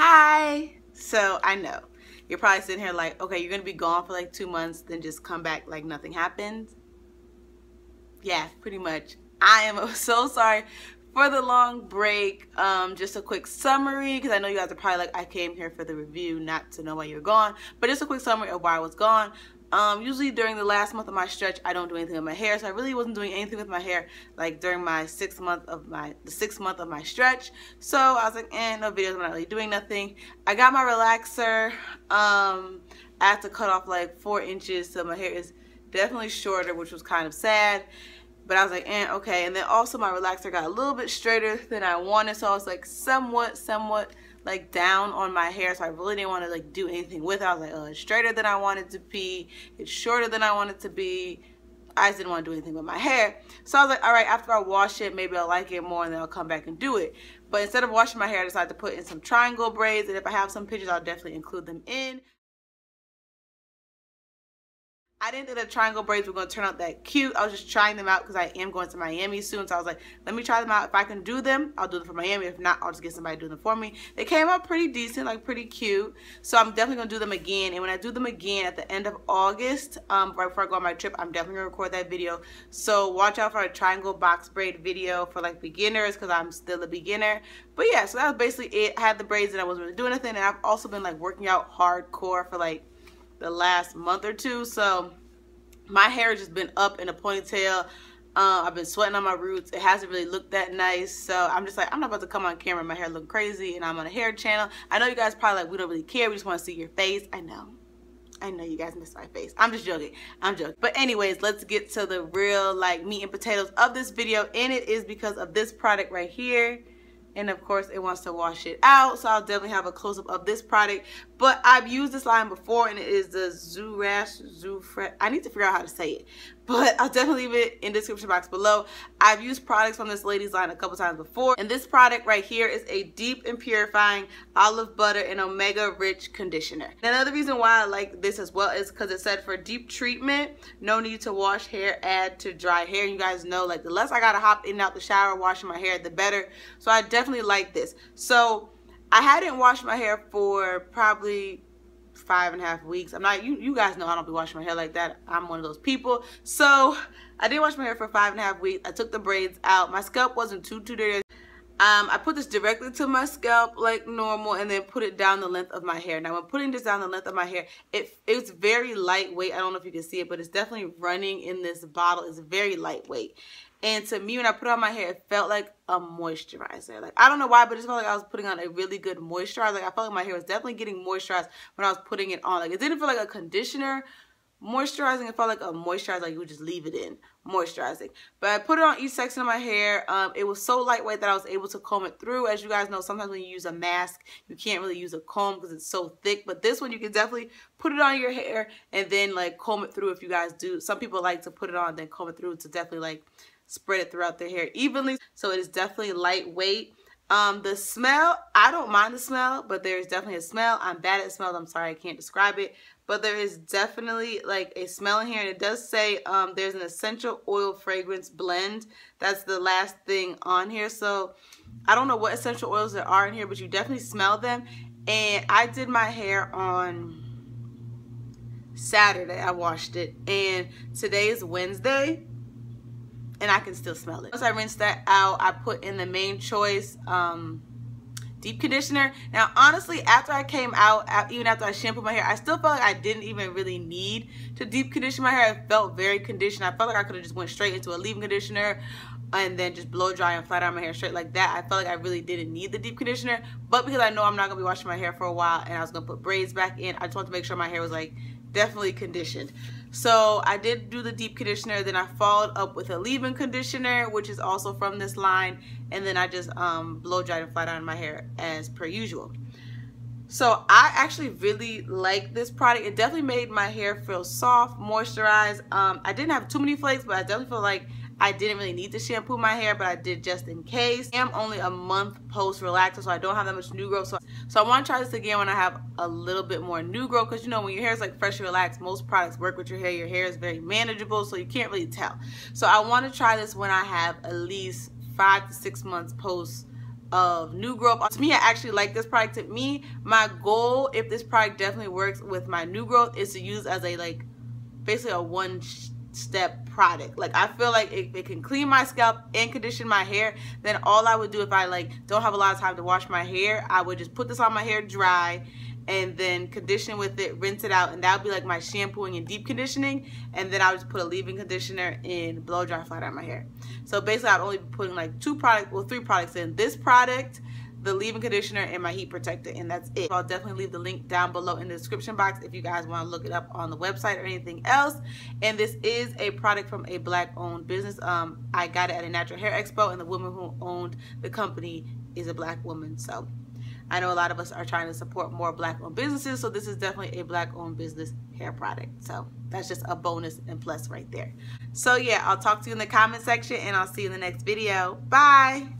Hi! So I know you're probably sitting here like, okay, you're gonna be gone for like two months, then just come back like nothing happened. Yeah, pretty much. I am so sorry for the long break. Um, just a quick summary, because I know you guys are probably like, I came here for the review, not to know why you're gone. But just a quick summary of why I was gone. Um, usually during the last month of my stretch, I don't do anything with my hair. So I really wasn't doing anything with my hair like during my sixth month of my, the sixth month of my stretch. So I was like, eh, no videos, I'm not really doing nothing. I got my relaxer. Um, I had to cut off like four inches. So my hair is definitely shorter, which was kind of sad. But I was like, eh, okay. And then also my relaxer got a little bit straighter than I wanted. So I was like somewhat, somewhat like down on my hair so I really didn't want to like do anything with it. I was like, oh, it's straighter than I wanted to be. It's shorter than I wanted to be. I just didn't want to do anything with my hair. So I was like, all right, after I wash it, maybe I'll like it more and then I'll come back and do it. But instead of washing my hair, I decided to put in some triangle braids. And if I have some pictures, I'll definitely include them in. I didn't think the triangle braids were going to turn out that cute. I was just trying them out because I am going to Miami soon. So I was like, let me try them out. If I can do them, I'll do them for Miami. If not, I'll just get somebody to do them for me. They came out pretty decent, like pretty cute. So I'm definitely going to do them again. And when I do them again at the end of August, um, right before I go on my trip, I'm definitely going to record that video. So watch out for a triangle box braid video for like beginners because I'm still a beginner. But yeah, so that was basically it. I had the braids and I wasn't really doing anything. And I've also been like working out hardcore for like the last month or two. So my hair has just been up in a ponytail. Uh, I've been sweating on my roots. It hasn't really looked that nice. So I'm just like, I'm not about to come on camera. My hair look crazy and I'm on a hair channel. I know you guys probably like, we don't really care. We just want to see your face. I know. I know you guys miss my face. I'm just joking. I'm joking. But anyways, let's get to the real like meat and potatoes of this video. And it is because of this product right here and of course it wants to wash it out. So I'll definitely have a close-up of this product. But I've used this line before and it is the Zurash Zufret I need to figure out how to say it but I'll definitely leave it in the description box below. I've used products from this lady's line a couple times before and this product right here is a deep and purifying olive butter and omega rich conditioner. Another reason why I like this as well is because it said for deep treatment no need to wash hair add to dry hair. You guys know like the less I gotta hop in and out the shower washing my hair the better. So I definitely like this. So I hadn't washed my hair for probably five and a half weeks. I'm not, you, you guys know I don't be washing my hair like that. I'm one of those people. So I didn't wash my hair for five and a half weeks. I took the braids out. My scalp wasn't too, too dirty. Um, I put this directly to my scalp like normal and then put it down the length of my hair. Now when putting this down the length of my hair, it, it's very lightweight. I don't know if you can see it, but it's definitely running in this bottle. It's very lightweight. And to me, when I put on my hair, it felt like a moisturizer. Like, I don't know why, but it felt like I was putting on a really good moisturizer. Like, I felt like my hair was definitely getting moisturized when I was putting it on. Like, it didn't feel like a conditioner moisturizing. It felt like a moisturizer, like you would just leave it in moisturizing. But I put it on each section of my hair. Um, it was so lightweight that I was able to comb it through. As you guys know, sometimes when you use a mask, you can't really use a comb because it's so thick. But this one, you can definitely put it on your hair and then like comb it through if you guys do. Some people like to put it on then comb it through to definitely like spread it throughout their hair evenly. So it is definitely lightweight. Um, the smell, I don't mind the smell, but there's definitely a smell. I'm bad at smells. I'm sorry, I can't describe it. But there is definitely like a smell in here. And it does say um, there's an essential oil fragrance blend. That's the last thing on here. So I don't know what essential oils there are in here, but you definitely smell them. And I did my hair on Saturday. I washed it. And today is Wednesday and I can still smell it. Once I rinse that out, I put in the Mane Choice um, deep conditioner. Now, honestly, after I came out, even after I shampooed my hair, I still felt like I didn't even really need to deep condition my hair. It felt very conditioned. I felt like I could have just went straight into a leave-in conditioner and then just blow dry and flat iron my hair straight like that. I felt like I really didn't need the deep conditioner. But because I know I'm not to be washing my hair for a while and I was to put braids back in, I just wanted to make sure my hair was like definitely conditioned. So I did do the deep conditioner. Then I followed up with a leave-in conditioner, which is also from this line. And then I just um, blow dried and flat ironed my hair as per usual. So I actually really like this product. It definitely made my hair feel soft, moisturized. Um, I didn't have too many flakes, but I definitely feel like I didn't really need to shampoo my hair, but I did just in case. I am only a month post relaxer, so I don't have that much new growth. So, so I want to try this again when I have a little bit more new growth, because you know when your hair is like fresh and relaxed, most products work with your hair. Your hair is very manageable, so you can't really tell. So I want to try this when I have at least five to six months post of new growth. To me, I actually like this product. To me, my goal, if this product definitely works with my new growth, is to use as a like basically a one step product. Like I feel like it, it, can clean my scalp and condition my hair. Then all I would do if I like don't have a lot of time to wash my hair, I would just put this on my hair dry and then condition with it, rinse it out, and that would be like my shampooing and deep conditioning. And then I would just put a leave-in conditioner and blow dry flat out my hair. So basically I'd only be putting like two products, well three products in. This product, the leave-in conditioner and my heat protector and that's it i'll definitely leave the link down below in the description box if you guys want to look it up on the website or anything else and this is a product from a black owned business um i got it at a natural hair expo and the woman who owned the company is a black woman so I know a lot of us are trying to support more black owned businesses, so this is definitely a black owned business hair product. So that's just a bonus and plus right there. So yeah, I'll talk to you in the comment section and I'll see you in the next video. Bye!